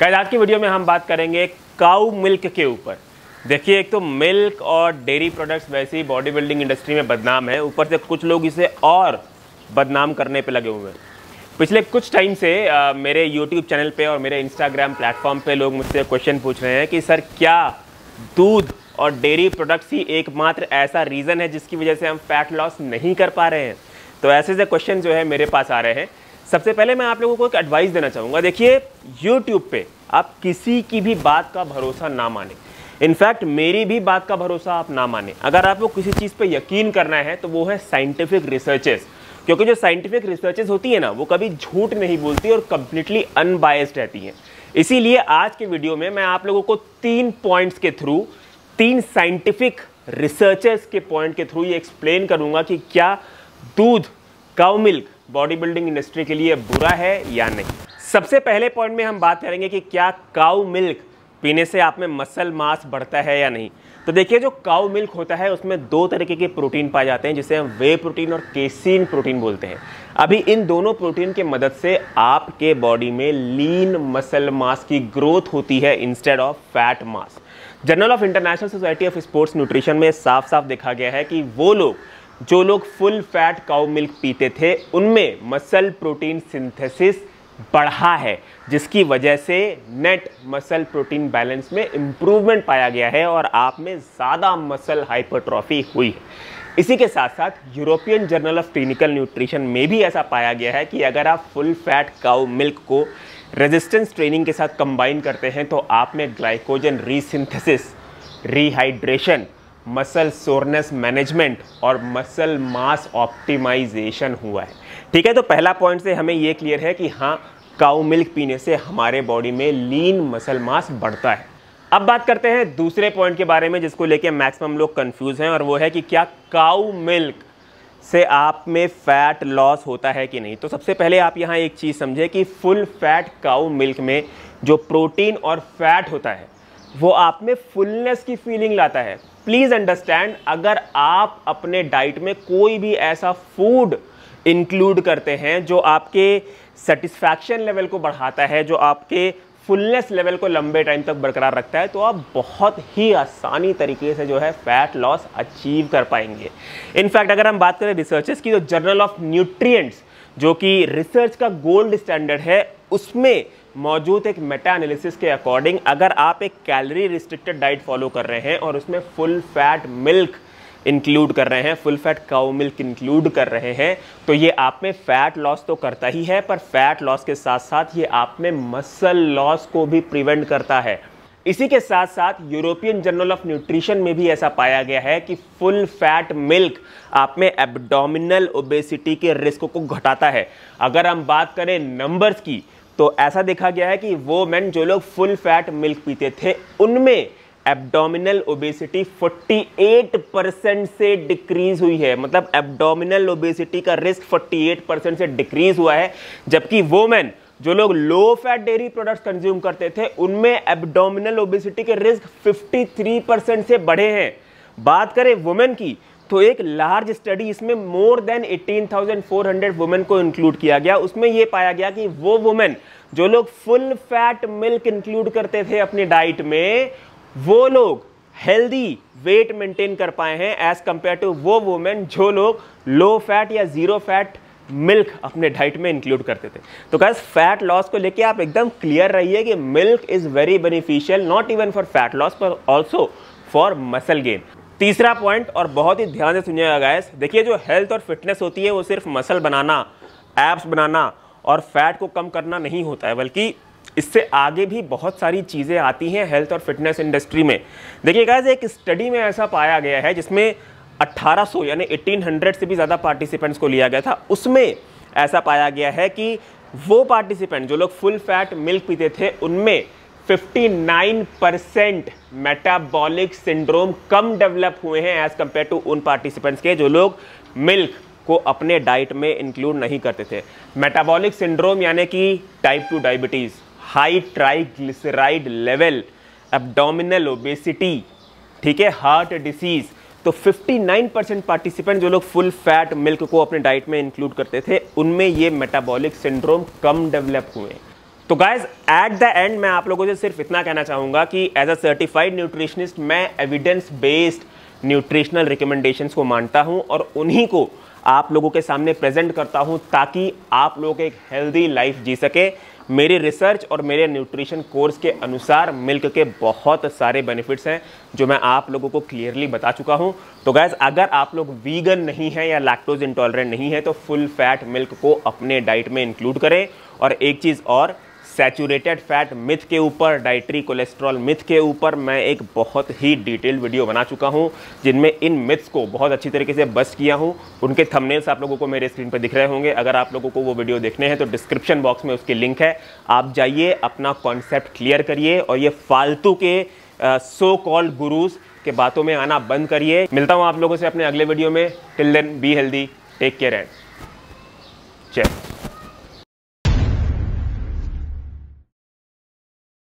Guys आज की video में हम बात करेंगे काउ मिल्क के ऊपर। देखिए एक तो मिल्क और डेयरी प्रोडक्ट्स वैसे ही बॉडी बिल्डिंग इंडस्ट्री में बदनाम है। ऊपर से कुछ लोग इसे और बदनाम करने पे लगे हुए हैं। पिछले कुछ टाइम से आ, मेरे यूट्यूब चैनल पे और मेरे इंस्टाग्राम प्लेटफॉर्म पे लोग मुझसे क्वेश्चन पूछ रहे हैं कि सर क्या दूध और डेयरी प्रोडक्ट्स ही एकमात्र ऐसा रीज़न है जिसकी वजह से हम फैट लॉस नहीं कर पा रहे हैं? तो ऐसे ऐसे क्वेश्चन जो है मेरे पास आ रहे हैं। सबसे पहले मैं आप लोगों को एक एडवाइस देना चाहूँगा। देखिए यूट्यूब पे आप किसी की भी बात का भरोसा ना माने। इनफैक्ट मेरी भी बात का भरोसा आप ना माने। अगर आपको किसी चीज़ पे यकीन करना है तो वो है साइंटिफिक रिसर्चेस क्योंकि जो साइंटिफिक रिसर्चेस होती है ना, वो कभी झूठ नहीं बोलती और कंप्लीटली अनबायस्ड रहती हैं। इसीलिए आज के वीडियो में मैं आप लोगों को तीन पॉइंट्स के थ्रू तीन साइंटिफिक रिसर्चर्स के पॉइंट के थ्रू ये एक्सप्लेन करूँगा कि क्या दूध cow milk body building industry के लिए बुरा है या नहीं? सबसे पहले पॉइंट में हम बात करेंगे कि क्या काउ मिल्क पीने से आप में मसल मास बढ़ता है या नहीं? तो देखिए, जो काउ मिल्क होता है, उसमें दो तरीके के प्रोटीन पाए जाते हैं, जिसे हम वे प्रोटीन और केसिन प्रोटीन बोलते हैं। अभी इन दोनों प्रोटीन की मदद से आपके बॉडी में लीन मसल मास की ग्रोथ होती है instead of fat mass journal of international society of sports nutrition में साफ़ साफ़ देखा गया है कि वो लोग जो लोग फुल फैट काउ मिल्क पीते थे, उनमें मसल प्रोटीन सिंथेसिस बढ़ा है, जिसकी वजह से नेट मसल प्रोटीन बैलेंस में इम्प्रूवमेंट पाया गया है और आप में ज़्यादा मसल हाइपरट्रॉफी हुई है। इसी के साथ साथ European journal of clinical nutrition में भी ऐसा पाया गया है कि अगर आप फुल फैट काउ मिल्क को रेजिस्टेंस ट्रेनिंग के साथ कंबाइन करते हैं तो आप में glycogen resynthesis, rehydration muscle soreness management और मसल मास ऑप्टिमाइजेशन हुआ है। ठीक है तो पहला पॉइंट से हमें ये क्लियर है कि हाँ काउ मिल्क पीने से हमारे बॉडी में लीन मसल मास बढ़ता है। अब बात करते हैं दूसरे पॉइंट के बारे में जिसको लेके मैक्सिमम लोग कंफ्यूज हैं और वो है कि क्या काउ मिल्क से आप में फैट लॉस होता है कि नहीं? तो सबसे पहले आप यहाँ एक चीज़ समझे कि फुल फैट काउ मिल्क में जो प्रोटीन और फैट होता है वो आप में फुलनेस की फीलिंग लाता है। प्लीज़ अंडरस्टैंड अगर आप अपने डाइट में कोई भी ऐसा फ़ूड इंक्लूड करते हैं जो आपके सेटिस्फैक्शन लेवल को बढ़ाता है, जो आपके फुलनेस लेवल को लंबे टाइम तक बरकरार रखता है तो आप बहुत ही आसानी तरीके से जो है फैट लॉस अचीव कर पाएँगे। इनफैक्ट अगर हम बात करें रिसर्चेस की तो जर्नल ऑफ़ न्यूट्रिएंट्स जो कि रिसर्च का गोल्ड स्टैंडर्ड है, उसमें मौजूद एक मेटा एनालिसिस के अकॉर्डिंग अगर आप एक कैलोरी रिस्ट्रिक्टेड डाइट फॉलो कर रहे हैं और उसमें फुल फैट मिल्क इंक्लूड कर रहे हैं full fat cow milk include कर रहे हैं तो ये आप में फैट लॉस तो करता ही है, पर फैट लॉस के साथ साथ ये आप में मसल लॉस को भी प्रिवेंट करता है। इसी के साथ साथ यूरोपियन जर्नल ऑफ़ न्यूट्रिशन में भी ऐसा पाया गया है कि फुल फैट मिल्क आप में एब्डोमिनल ओबेसिटी के रिस्क को घटाता है। अगर हम बात करें नंबर्स की तो ऐसा देखा गया है कि वो मैन जो लोग फुल फैट मिल्क पीते थे, उनमें एब्डोमिनल ओबेसिटी 48 परसेंट से डिक्रीज हुई है। मतलब एब्डोमिनल ओबेसिटी का रिस्क 48 परसेंट से डिक्रीज हुआ है, जबकि वो मैन जो लोग low fat dairy products consume करते थे, उनमें एब्डोमिनल ओबेसिटी के रिस्क 53 परसेंट से बढ़े हैं। बात करें वुमेन की तो एक लार्ज स्टडी इसमें मोर देन 18,400 वुमेन को इंक्लूड किया गया। उसमें यह पाया गया कि वो वुमेन जो लोग फुल फैट मिल्क इंक्लूड करते थे अपनी डाइट में वो लोग हेल्दी वेट मेंटेन कर पाए हैं एज कंपेयर टू वो वुमेन जो लोग लो फैट या ज़ीरो फैट मिल्क अपने डाइट में इंक्लूड करते थे। तो गैस फैट लॉस को लेके आप एकदम क्लियर रहिए कि milk is very beneficial not even for fat loss पर ऑल्सो फॉर मसल गेन तीसरा पॉइंट और बहुत ही ध्यान से सुनिएगा गैस देखिए, जो हेल्थ और फिटनेस होती है, वो सिर्फ़ मसल बनाना एप्स बनाना और फैट को कम करना नहीं होता है, बल्कि इससे आगे भी बहुत सारी चीज़ें आती हैं हेल्थ और फिटनेस इंडस्ट्री में। देखिए गैस एक स्टडी में ऐसा पाया गया है, जिसमें 1800 यानी 1800 से भी ज़्यादा पार्टिसिपेंट्स को लिया गया था। उसमें ऐसा पाया गया है कि वो पार्टिसिपेंट जो लोग फुल फैट मिल्क पीते थे, उनमें 59 परसेंट मेटाबॉलिक सिंड्रोम कम डेवलप हुए हैं एज कंपेयर टू उन पार्टिसिपेंट्स के जो लोग मिल्क को अपने डाइट में इंक्लूड नहीं करते थे। मेटाबॉलिक सिंड्रोम यानी कि type two diabetes high triglyceride level abdominal obesity ठीक है हार्ट डिसीज तो 59 परसेंट पार्टिसिपेंट जो लोग फुल फैट मिल्क को अपने डाइट में इंक्लूड करते थे, उनमें ये मेटाबॉलिक सिंड्रोम कम डेवलप हुए। तो गाइज़ एट द एंड मैं आप लोगों से सिर्फ़ इतना कहना चाहूँगा कि एज अ सर्टिफाइड न्यूट्रिशनिस्ट मैं एविडेंस बेस्ड न्यूट्रिशनल रिकमेंडेशंस को मानता हूँ और उन्हीं को आप लोगों के सामने प्रेजेंट करता हूँ ताकि आप लोग एक हेल्दी लाइफ जी सके। मेरे रिसर्च और मेरे न्यूट्रिशन कोर्स के अनुसार मिल्क के बहुत सारे बेनिफिट्स हैं, जो मैं आप लोगों को क्लियरली बता चुका हूँ। तो गैस अगर आप लोग वीगन नहीं हैं या लैक्टोज इंटॉलरेंट नहीं है तो फुल फैट मिल्क को अपने डाइट में इंक्लूड करें। और एक चीज़ और सैचुरेटेड फैट मिथ के ऊपर डाइटरी कोलेस्ट्रॉल मिथ के ऊपर मैं एक बहुत ही डिटेल्ड वीडियो बना चुका हूँ, जिनमें इन मिथ्स को बहुत अच्छी तरीके से बस्ट किया हूँ। उनके थंबनेल्स आप लोगों को मेरे स्क्रीन पर दिख रहे होंगे। अगर आप लोगों को वो वीडियो देखने हैं तो डिस्क्रिप्शन बॉक्स में उसकी लिंक है। आप जाइए, अपना कॉन्सेप्ट क्लियर करिए और ये फालतू के सो कॉल्ड गुरुज के बातों में आना बंद करिए। मिलता हूँ आप लोगों से अपने अगले वीडियो में। Till then be healthy take care and check